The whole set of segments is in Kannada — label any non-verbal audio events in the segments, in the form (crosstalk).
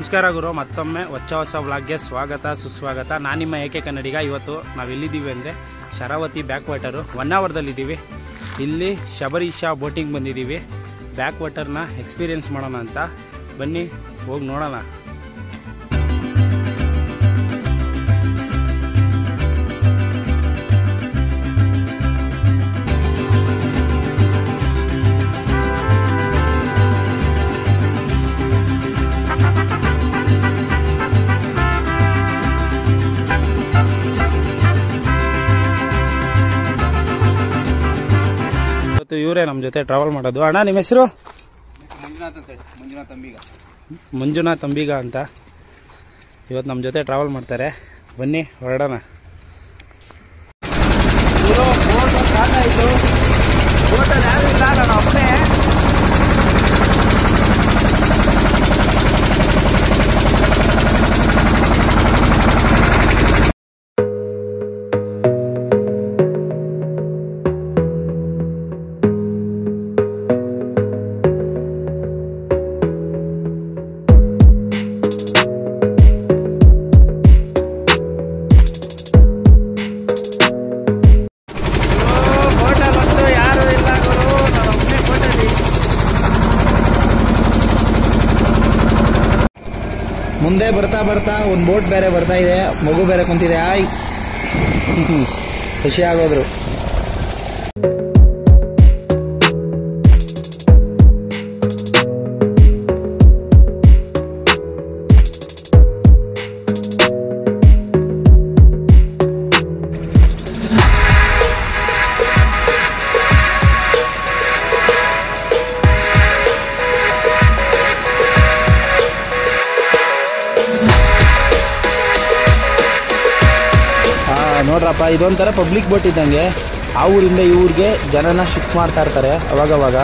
ನಮಸ್ಕಾರ ಗುರು, ಮತ್ತೊಮ್ಮೆ ಹೊಚ್ಚ ಹೊಸ ವ್ಲಾಗ್ಗೆ ಸ್ವಾಗತ, ಸುಸ್ವಾಗತ. ನಾನು ನಿಮ್ಮ ಏಕೆ ಕನ್ನಡಿಗ, ಇವತ್ತು ನಾವು ಎಲ್ಲಿದ್ದೀವಿ ಅಂದರೆ ಶರಾವತಿ ಬ್ಯಾಕ್ ವಾಟರು ಒನ್ ಅವರ್ದಲ್ಲಿದ್ದೀವಿ ಇಲ್ಲಿ ಶಬರೀಶಾ ಬೋಟಿಂಗ್ ಬಂದಿದ್ದೀವಿ. ಬ್ಯಾಕ್ ವಾಟರ್ನ ಎಕ್ಸ್ಪೀರಿಯೆನ್ಸ್ ಮಾಡೋಣ ಅಂತ. ಬನ್ನಿ, ಹೋಗಿ ನೋಡೋಣ. ಇವತ್ತು ಇವರೇ ನಮ್ಮ ಜೊತೆ ಟ್ರಾವೆಲ್ ಮಾಡೋದು. ಅಣ್ಣ ನಿಮ್ಮ ಹೆಸರು? ಮಂಜುನಾಥ್ ಅಂತ ಹೇಳಿ. ಮಂಜುನಾಥ್ ಅಂಬಿಗ. ಮಂಜುನಾಥ್ ಅಂಬಿಗ ಅಂತ. ಇವತ್ತು ನಮ್ಮ ಜೊತೆ ಟ್ರಾವೆಲ್ ಮಾಡ್ತಾರೆ. ಬನ್ನಿ ಹೊರಡೋಣ. ಯಾರು ಮುಂದೆ ಬರ್ತಾ ಬರ್ತಾ ಒಂದು ಬೋಟ್ ಬೇರೆ ಬರ್ತಾ ಇದೆ ಮಗು ಬೇರೆ ಕುಂತಿದೆ ಆಯ್. (laughs) ಖುಷಿ ಆಗೋದ್ರು. ನೋಡ್ರಪ್ಪ, ಇದೊಂಥರ ಪಬ್ಲಿಕ್ ಬೋಟ್ ಇದ್ದಂಗೆ. ಆ ಊರಿಂದ ಈ ಊರಿಗೆ ಜನನ ಶಿಫ್ಟ್ ಮಾಡ್ತಾ ಇರ್ತಾರೆ ಅವಾಗವಾಗ.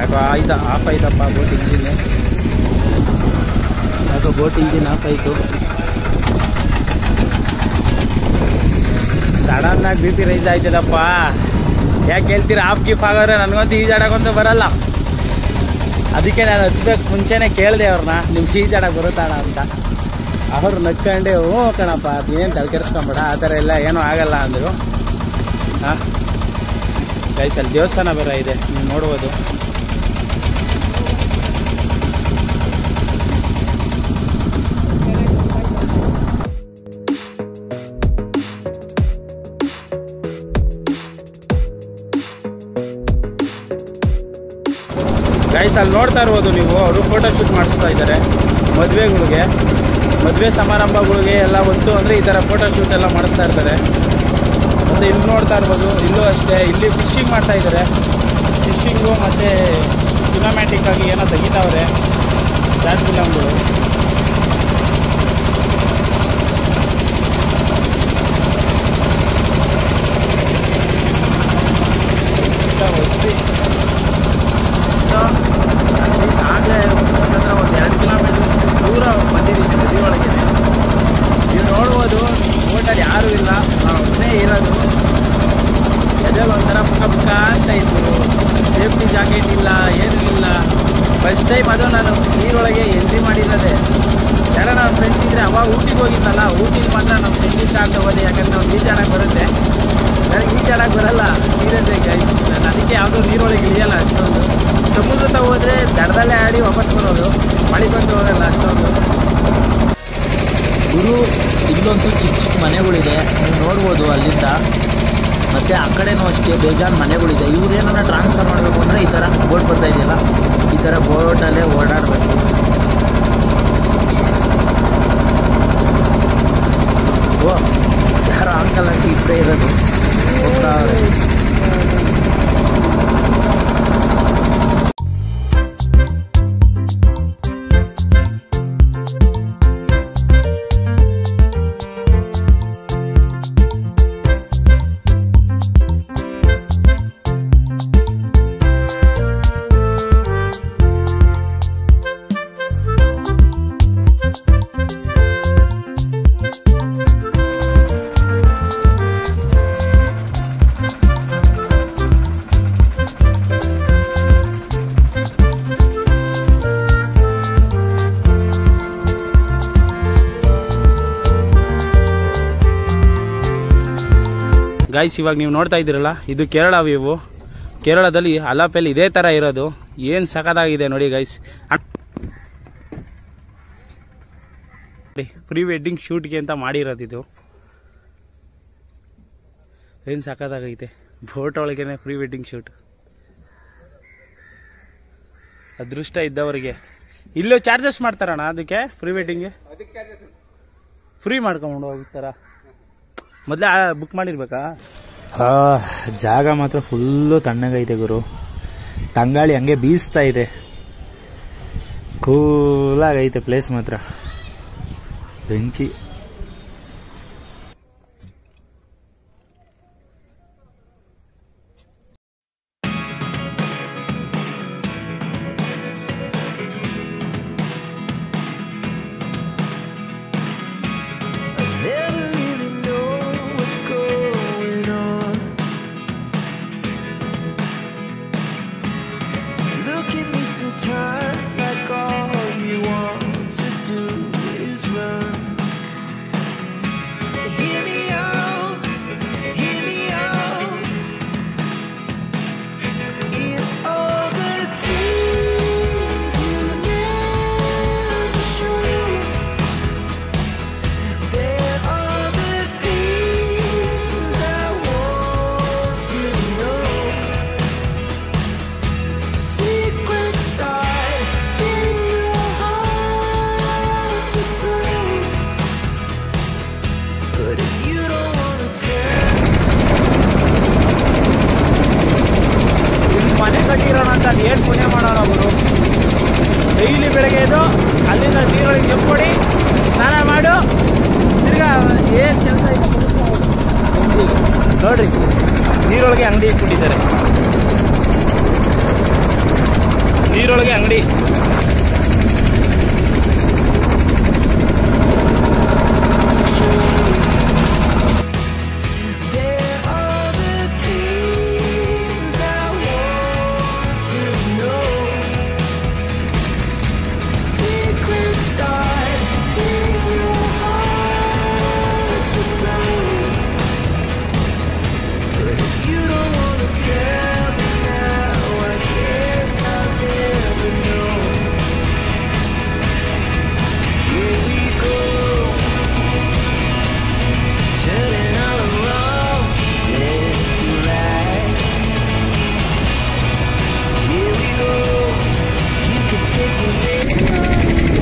ಯಾಕೋ ಆಯ್ತಾ ಆಫ್ ಆಯ್ತಪ್ಪ ಬೋಟ್ ಇಂಜಿನ್ ಯಾಕೋ ಬೋಟ್ ಇಂಜಿನ್ ಆಫ್ ಸಡನ್ ಆಗಿ ಬಿ ಪಿ ರೈಸ್ ಆಯ್ತದಪ್ಪ. ಯಾಕೆ ಹೇಳ್ತೀರಾ ಆಫ್ ಗಿಫ್ ಆಗೋದ್ರೆ ನನಗಂತೂ ಈಜಾಡಕ್ಕಂತೂ ಬರಲ್ಲ. ಅದಕ್ಕೆ ನಾನು ಹತ್ಬೇಕು ಮುಂಚೆನೆ ಕೇಳಿದೆ ಅವ್ರನ್ನ ನಿಮ್ಗೆ ಈಜಾಡಕ್ಕೆ ಬರುತ್ತಾಣ ಅಂತ. ಅವ್ರು ನಕ್ಕೊಂಡೆ ಹ್ಞೂ ಕಣಪ್ಪ, ಅದೇನು ತಲೆ ಕೆಡಿಸ್ಕೊಂಬೇಡ, ಆ ಥರ ಎಲ್ಲ ಏನೂ ಆಗಲ್ಲ ಅಂದರು. ಹಾಂ ಕೈಸಲ್ಲಿ ದೇವಸ್ಥಾನ ಬೇರೆ ಇದೆ, ನೀವು ನೋಡ್ಬೋದು. ಗೈಸ್ ಅಲ್ಲಿ ನೋಡ್ತಾ ಇರ್ಬೋದು ನೀವು, ಅವರು ಫೋಟೋಶೂಟ್ ಮಾಡಿಸ್ತಾ ಇದ್ದಾರೆ, ಮದುವೆಗಳಿಗೆ. ಮದುವೆ ಸಮಾರಂಭಗಳಿಗೆ ಎಲ್ಲ ಬಂತು ಅಂದರೆ ಈ ಥರ ಫೋಟೋಶೂಟ್ ಎಲ್ಲ ಮಾಡಿಸ್ತಾ ಇರ್ತಾರೆ. ಮತ್ತು ಇಲ್ಲಿ ನೋಡ್ತಾ ಇರ್ಬೋದು, ಇಲ್ಲೂ ಅಷ್ಟೇ, ಇಲ್ಲಿ ಫಿಶಿಂಗ್ ಮಾಡ್ತಾ ಇದ್ದಾರೆ. ಫಿಶಿಂಗು ಮತ್ತು ಸಿನಿಮ್ಯಾಟಿಕ್ಕಾಗಿ ಏನೋ ತೆಗಿತಾವ್ರೆ, ಜಾಸ್ತಿ ಫಿಲಮ್ಗಳು ಬೋಟಲ್ಲಿ ಯಾರೂ ಇಲ್ಲ. ಒಬ್ಬನೇ ಇರೋದು. ಎದೆಲ್ಲ ಒಂಥರ ಪುಕ್ಕ ಪುಕ್ಕ ಅಂತ ಇತ್ತು ಸೇಫ್ಟಿ ಜಾಕೆಟ್ ಇಲ್ಲ, ಏನೂ ಇಲ್ಲ. ಫಸ್ಟ್ ಟೈಮ್ ಅದು ನಾನು ನೀರೊಳಗೆ ಎಂಟ್ರಿ ಮಾಡಿರೋದೆ. ಯಾರ ನನ್ನ ಫ್ರೆಂಡ್ಸ್ ಇದ್ದರೆ ಅವಾಗ ಊಟಿಗೆ ಹೋಗಿದ್ದಲ್ಲ ಊಟಿಗೆ ಮಾತ್ರ ನಮ್ಮ ಫ್ರೆಂಡ್ ಇಷ್ಟ ಆಗ್ತಾ ಹೋದೆ. ಯಾಕಂದ್ರೆ ನಾವು ಈಜಾಡಕ್ಕೆ ಬರುತ್ತೆ. ನನಗೆ ಈಜಾಡಕ್ಕೆ ಬರಲ್ಲ. ನೀರೇ ಆಗಿ ನಾನು ಅದಕ್ಕೆ ಯಾವುದೋ ನೀರೊಳಗೆ ಇಳಿಯಲ್ಲ ಅಷ್ಟೊಂದು. ಸಮುದ್ರ ಹೋದರೆ ದಡದಲ್ಲೇ ಆಡಿ ವಾಪಸ್ ಬರೋದು. ಮಳೆ ಬಂದು ಹೋಗಲ್ಲ ಅಷ್ಟೊಂದು. ಗುರು ಇಲ್ಲೊಂದು ಚಿಕ್ಕ ಚಿಕ್ಕ ಮನೆಗಳಿದೆ, ನೀವು ನೋಡ್ಬೋದು ಅಲ್ಲಿಂದ. ಮತ್ತೆ ಆ ಕಡೆನೂ ಅಷ್ಟೇ ಬೇಜಾನ್ ಮನೆಗಳಿದೆ. ಇವ್ರು ಏನನ್ನ ಟ್ರಾನ್ಸ್ಫರ್ ಮಾಡಬೇಕು ಅಂದರೆ ಈ ಥರ ಬೋರ್ಡ್ ಬರ್ತಾ ಇದೆಯಲ್ಲ? ಈ ಥರ ಬೋಟಲ್ಲೇ ಗೈಸ್ ಇವಾಗ ನೀವು ನೋಡ್ತಾ ಇದ್ದೀರಲ್ಲ ಇದು ಕೇರಳ ವ್ಯೂವು ಕೇರಳದಲ್ಲಿ ಅಲಾಪೆಲ್ ಇದೇ ಥರ ಇರೋದು. ಏನು ಸಖತ್ತಾಗಿದೆ ನೋಡಿ ಗೈಸ್ ಫ್ರೀ ವೆಡ್ಡಿಂಗ್ ಶೂಟ್ಗೆ ಅಂತ ಮಾಡಿರೋದು ಇದು. ಏನು ಸಖತ್ತಾಗೈತೆ. ಬೋಟ್ ಒಳಗೇನೆ ಫ್ರೀ ವೆಡ್ಡಿಂಗ್ ಶೂಟ್ ಅದೃಷ್ಟ ಇದ್ದವರಿಗೆ. ಇಲ್ಲೂ ಚಾರ್ಜಸ್ ಮಾಡ್ತಾರಣ್ಣ ಅದಕ್ಕೆ ಫ್ರೀ ವೆಡ್ಡಿಂಗ್ಗೆ ಫ್ರೀ ಮಾಡ್ಕೊಂಡು ಹೋಗ್ತಾರ? ಮೊದಲೇ ಬುಕ್ ಮಾಡಿರ್ಬೇಕಾ? ಜಾಗ ಮಾತ್ರ ಫುಲ್ಲು ತಣ್ಣಗೈತೆ ಗುರು. ತಂಗಾಳಿ ಹಂಗೆ ಬೀಸ್ತಾ ಇದೆ. ಕೂಲಾಗೈತೆ ಪ್ಲೇಸ್ ಮಾತ್ರ. ಬೆಂಕಿ. ಪುಣ್ಯ ಮಾಡೋಣ ಅವರು ಡೈಲಿ ಬೆಳಗ್ಗೆ ಎದ್ದು ಅಲ್ಲಿಂದ ನೀರೊಳಗೆ ಎಬ್ಕೊಡಿ ಸ್ನಾನ ಮಾಡು. ತಿರ್ಗಾ ಏನು ಕೆಲಸ ಇದೆ ನೋಡ್ರಿ, ನೀರೊಳಗೆ ಅಂಗಡಿ ಇಟ್ಬಿಟ್ಟಿದ್ದಾರೆ ನೀರೊಳಗೆ ಅಂಗಡಿ.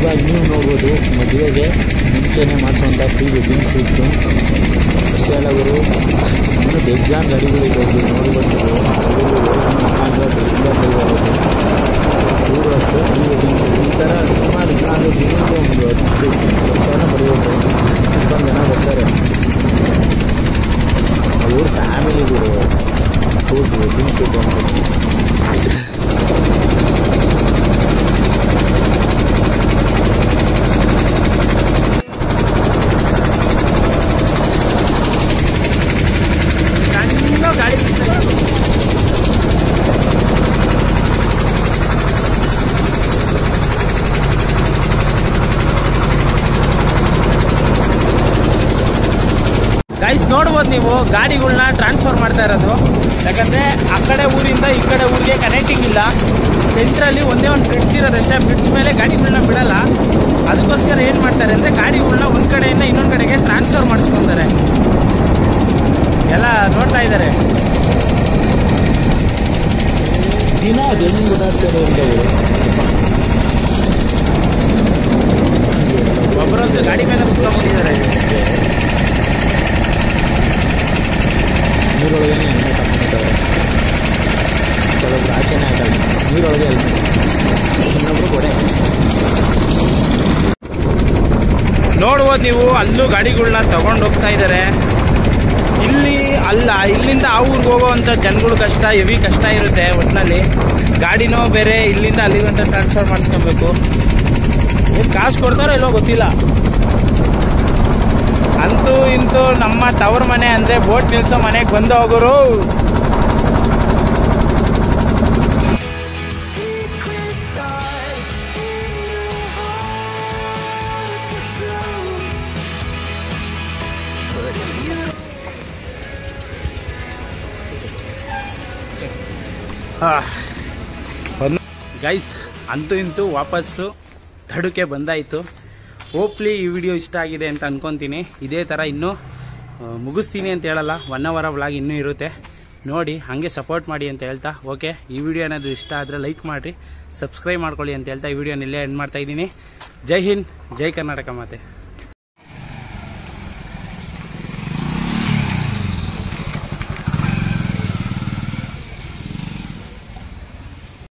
ಇವಾಗ ನೀವು ನೋಡ್ಬೋದು ಮದುವೆಗೆ ಮುಂಚೆನೇ ಮಾಡಿಸುವಂಥ ಪ್ರೀ ವೆಡ್ಡಿಂಗ್ ಶೂಟು ಅಷ್ಟೇ ಅಲ್ಲ ಅವರು ಇನ್ನೂ ಬೇಜಾನ್ ಗಾಡಿಗಳಿದೆ ಇಲ್ಲಿ ನೋಡ್ಬೋದು. ಇವರು ಅಷ್ಟೇ ಪ್ರೀ ವೆಡ್ಡಿಂಗ್ ಶೂಟ್ ಈ ಥರ ಸುಮಾರು ಅಂದರೆ ದಿನಕ್ಕೆ ಒಂದು ಹತ್ತು ಬರೆಯೋದು ಅಷ್ಟೊಂದು ಜನ ಬರ್ತಾರೆ ಅವ್ರ ಫ್ಯಾಮಿಲಿಗಳು ಶೂಟ್ ವೆಡ್ಡಿಂಗ್ ಶೂಟ್ ಅಂತ ಸಣ್ಣ ಗಾಡಿ ಬಿಡ್ತಾರೆ. ಗೈಸ್ ನೋಡ್ಬೋದು ನೀವು ಗಾಡಿಗಳನ್ನ ಟ್ರಾನ್ಸ್ಫರ್ ಮಾಡ್ತಾ ಇರೋದು. ಯಾಕಂದರೆ ಆ ಕಡೆ ಊರಿಂದ ಈ ಕಡೆ ಊರಿಗೆ ಕನೆಕ್ಟಿಂಗ್ ಇಲ್ಲ. ಸೆಂಟ್ರಲ್ಲಿ ಒಂದೇ ಒಂದು ಬ್ರಿಡ್ಜ್ ಇರೋದಷ್ಟೇ. ಬ್ರಿಡ್ಜ್ ಮೇಲೆ ಗಾಡಿಗಳನ್ನ ಬಿಡಲ್ಲ. ಅದಕ್ಕೋಸ್ಕರ ಏನು ಮಾಡ್ತಾರೆ ಅಂದರೆ ಗಾಡಿಗಳನ್ನ ಒಂದು ಕಡೆಯಿಂದ ಇನ್ನೊಂದು ಕಡೆಗೆ ಟ್ರಾನ್ಸ್ಫರ್ ಮಾಡಿಸ್ಕೊತಾರೆ. ಎಲ್ಲ ನೋಡ್ತಾ ಇದ್ದಾರೆ. ದಿನ ಒಬ್ಬರೊಂದು ಗಾಡಿ ಮೇಲೆ ಕುತ್ಕೊಂಡ್ಬಿಟ್ಟಿದ್ದಾರೆ ನೀರೊಳಗೆ ಎಣ್ಣೆ ತಗೊಂಡಿದ್ದಾರೆ ಕೆಲವೊಬ್ರು ಆಚೆನೇ ಆಗಲ್ಲ ನೀರೊಳಗೆ ಹೆಲ್ಮೆಟ್ ಇನ್ನೊಬ್ರು ಕೊಡೆ ನೀವು ಅಲ್ಲೂ ಗಾಡಿಗಳನ್ನ ತಗೊಂಡು ಹೋಗ್ತಾ ಇದ್ದಾರೆ ಇಲ್ಲಿ ಅಲ್ಲ, ಇಲ್ಲಿಂದ ಆ ಊರಿಗೆ ಹೋಗೋವಂಥ ಜನಗಳು ಕಷ್ಟ, ಹೆವಿ ಕಷ್ಟ ಇರುತ್ತೆ ಒಟ್ಟಿನಲ್ಲಿ ಗಾಡಿನೋ ಬೇರೆ, ಇಲ್ಲಿಂದ ಅಲ್ಲಿಗಂತ ಟ್ರಾನ್ಸ್ಫರ್ ಮಾಡಿಸ್ಕೊಬೇಕು. ಏನು ಕಾಸು ಕೊಡ್ತಾರೋ ಇಲ್ಲೋ ಗೊತ್ತಿಲ್ಲ. ಅಂತೂ ಇಂತೂ ನಮ್ಮ ತವ್ರ ಮನೆ ಅಂದರೆ ಬೋಟ್ ನಿಲ್ಸೋ ಮನೆಗೆ ಬಂದು ಹೋಗೋರು ಗೈಸ್ ಅಂತೂ ಇಂತೂ ವಾಪಸ್ಸು ತಡುಕೆ ಬಂದಾಯಿತು. ಹೋಪ್ಲಿ ಈ ವಿಡಿಯೋ ಇಷ್ಟ ಆಗಿದೆ ಅಂತ ಅಂದ್ಕೊತೀನಿ ಇದೇ ಥರ ಇನ್ನೂ ಮುಗಿಸ್ತೀನಿ ಅಂತ ಹೇಳಲ್ಲ. ಒನ್ ಅವರ್ ವ್ಲಾಗ್ ಇನ್ನೂ ಇರುತ್ತೆ. ನೋಡಿ, ಹಾಗೆ ಸಪೋರ್ಟ್ ಮಾಡಿ ಅಂತ ಹೇಳ್ತಾ. ಓಕೆ ಈ ವಿಡಿಯೋ ಏನಾದರೂ ಇಷ್ಟ ಆದರೆ ಲೈಕ್ ಮಾಡಿರಿ. ಸಬ್ಸ್ಕ್ರೈಬ್ ಮಾಡ್ಕೊಳ್ಳಿ ಅಂತ ಹೇಳ್ತಾ ಈ ವಿಡಿಯೋನ ಇಲ್ಲೇ ಎಂಡ್ ಮಾಡ್ತಾ ಇದ್ದೀನಿ. ಜೈ ಹಿಂದ್, ಜೈ ಕರ್ನಾಟಕ ಮಾತೆ.